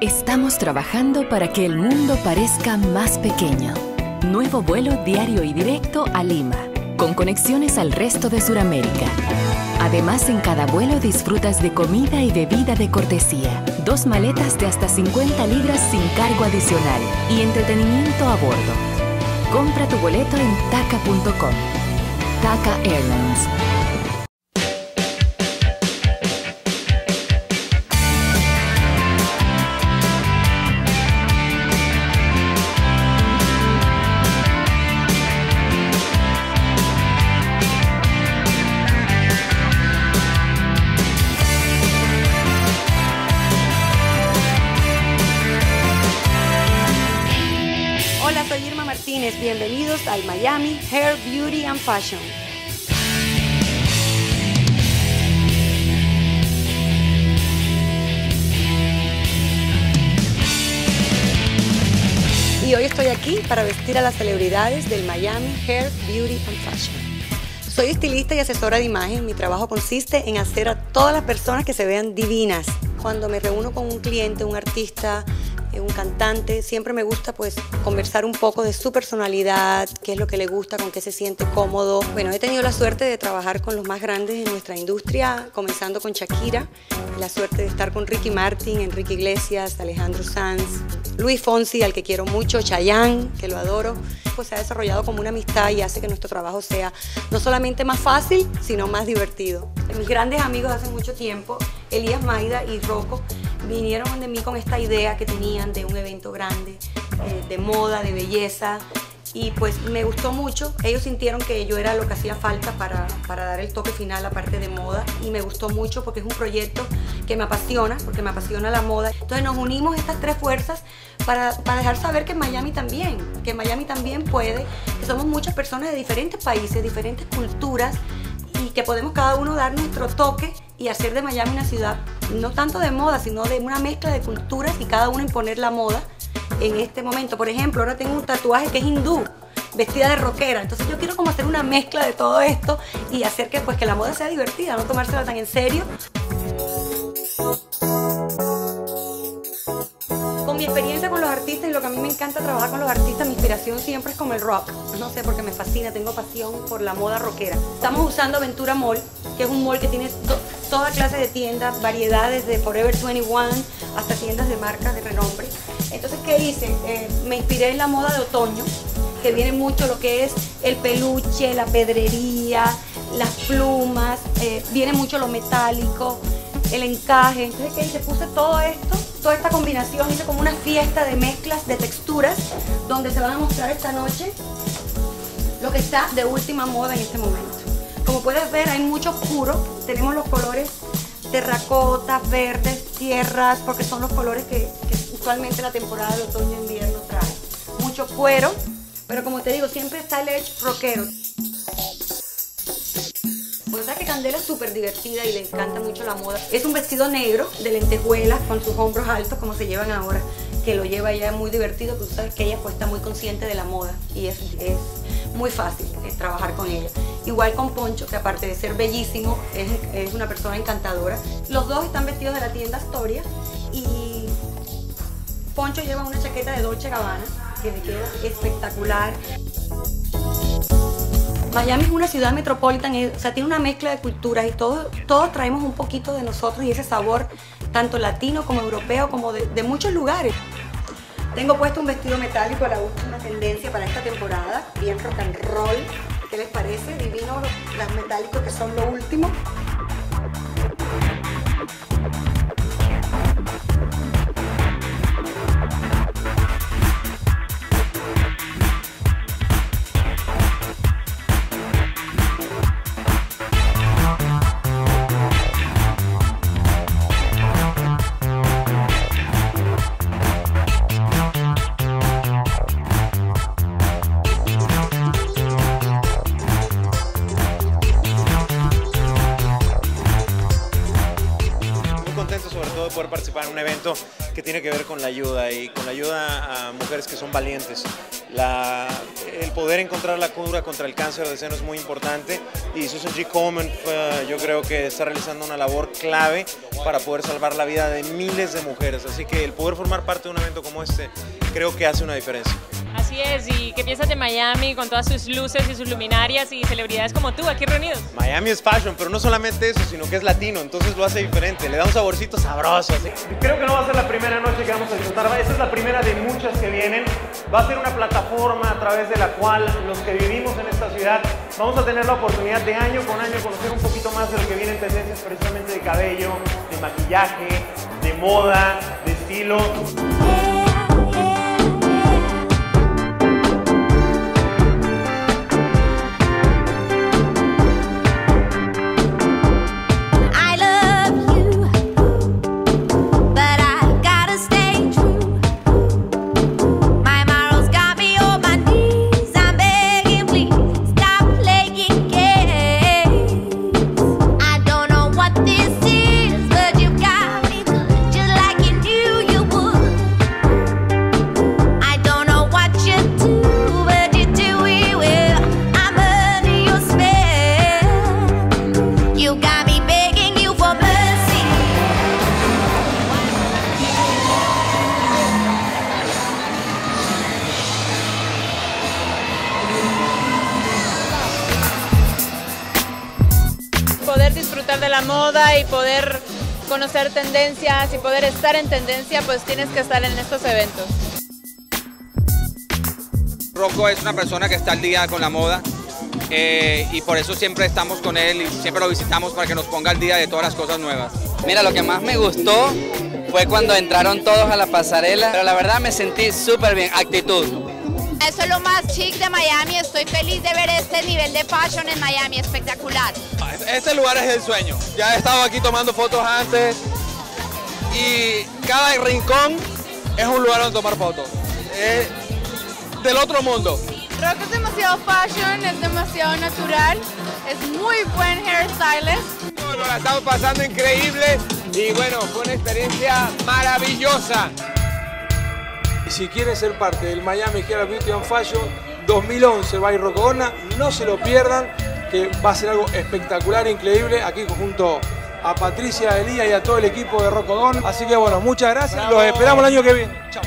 Estamos trabajando para que el mundo parezca más pequeño. Nuevo vuelo diario y directo a Lima, con conexiones al resto de Sudamérica. Además, en cada vuelo disfrutas de comida y bebida de cortesía, dos maletas de hasta 50 libras sin cargo adicional y entretenimiento a bordo. Compra tu boleto en taca.com. Taca Airlines. Hola, soy Irma Martínez. Bienvenidos al Miami Hair, Beauty and Fashion. Y hoy estoy aquí para vestir a las celebridades del Miami Hair, Beauty and Fashion. Soy estilista y asesora de imagen. Mi trabajo consiste en hacer a todas las personas que se vean divinas. Cuando me reúno con un cliente, un artista, un cantante, siempre me gusta pues conversar un poco de su personalidad, qué es lo que le gusta, con qué se siente cómodo. Bueno, he tenido la suerte de trabajar con los más grandes en nuestra industria, comenzando con Shakira, la suerte de estar con Ricky Martin, Enrique Iglesias, Alejandro Sanz, Luis Fonsi, al que quiero mucho, Chayanne, que lo adoro. Pues se ha desarrollado como una amistad y hace que nuestro trabajo sea no solamente más fácil, sino más divertido. Mis grandes amigos hace mucho tiempo, Elías Maida y Rocco, vinieron de mí con esta idea que tenían de un evento grande, eh, de moda, de belleza. Y pues me gustó mucho. Ellos sintieron que yo era lo que hacía falta para, para dar el toque final, la parte de moda. Y me gustó mucho porque es un proyecto que me apasiona, porque me apasiona la moda. Entonces nos unimos estas tres fuerzas para, para dejar saber que Miami también, que Miami también puede, que somos muchas personas de diferentes países, diferentes culturas y que podemos cada uno dar nuestro toque y hacer de Miami una ciudad no tanto de moda, sino de una mezcla de culturas y cada uno imponer la moda en este momento. Por ejemplo, ahora tengo un tatuaje que es hindú, vestida de rockera. Entonces yo quiero como hacer una mezcla de todo esto y hacer que pues que la moda sea divertida, no tomársela tan en serio. Con mi experiencia con los artistas y lo que a mí me encanta trabajar con los artistas, mi inspiración siempre es como el rock. No sé, porque me fascina, tengo pasión por la moda rockera. Estamos usando Ventura Mall, que es un mall que tiene toda clase de tiendas, variedades de Forever 21 hasta tiendas de marcas de renombre. Entonces, ¿qué hice? Eh, me inspiré en la moda de otoño, que viene mucho lo que es el peluche, la pedrería, las plumas, eh, viene mucho lo metálico, el encaje. Entonces, ¿qué hice? Puse todo esto, toda esta combinación, hice como una fiesta de mezclas, de texturas, donde se van a mostrar esta noche lo que está de última moda en este momento. Como puedes ver, hay mucho oscuro. Tenemos los colores terracotas, verdes, tierras, porque son los colores que, usualmente la temporada de otoño-invierno trae. Mucho cuero, pero como te digo, siempre está el edge rockero. Pues sabes que Candela es súper divertida y le encanta mucho la moda. Es un vestido negro de lentejuelas con sus hombros altos como se llevan ahora, que lo lleva ella muy divertido, pero tú sabes que ella pues está muy consciente de la moda y es, muy fácil eh, trabajar con ella. Igual con Poncho, que aparte de ser bellísimo, es, es una persona encantadora. Los dos están vestidos de la tienda Astoria y Poncho lleva una chaqueta de Dolce Gabbana que le queda espectacular. Miami es una ciudad metropolitana, o sea, tiene una mezcla de culturas y todos, todos traemos un poquito de nosotros y ese sabor, tanto latino como europeo, como de, muchos lugares. Tengo puesto un vestido metálico a la última tendencia para esta temporada, bien rock and roll. ¿Qué les parece? Divino los metálicos que son lo último. Sobre todo de poder participar en un evento que tiene que ver con la ayuda y con la ayuda a mujeres que son valientes. El poder encontrar la cura contra el cáncer de seno es muy importante y Susan G. Coleman yo creo que está realizando una labor clave para poder salvar la vida de miles de mujeres. Así que el poder formar parte de un evento como este creo que hace una diferencia. Así es, ¿y qué piensas de Miami con todas sus luces y sus luminarias y celebridades como tú aquí reunidos? Miami es fashion, pero no solamente eso, sino que es latino, entonces lo hace diferente, le da un saborcito sabroso. Creo que no va a ser la primera noche que vamos a esta es la primera de muchas que vienen. Va a ser una plataforma a través de la cual los que vivimos en esta ciudad vamos a tener la oportunidad de año con año conocer un poquito más de lo que viene en tendencias precisamente de cabello, de maquillaje, de moda, de estilo. Disfrutar de la moda y poder conocer tendencias y poder estar en tendencia, pues tienes que estar en estos eventos. Rocco es una persona que está al día con la moda eh, y por eso siempre estamos con él y siempre lo visitamos para que nos ponga al día de todas las cosas nuevas. Mira, lo que más me gustó fue cuando entraron todos a la pasarela, pero la verdad me sentí súper bien, actitud. Eso es lo más chic de Miami. Estoy feliz de ver este nivel de fashion en Miami. Espectacular. Este lugar es el sueño. Ya he estado aquí tomando fotos antes y cada rincón es un lugar donde tomar fotos. Es del otro mundo. Rock es demasiado fashion, es demasiado natural, es muy buen hairstylist. Bueno, la estamos pasando increíble y bueno, fue una experiencia maravillosa. Y si quieren ser parte del Miami Hair Beauty and Fashion 2011 by Rocogona, no se lo pierdan, que va a ser algo espectacular, increíble, aquí junto a Patricia Elía y a todo el equipo de Rocodón. Así que bueno, muchas gracias, los esperamos el año que viene. Chao.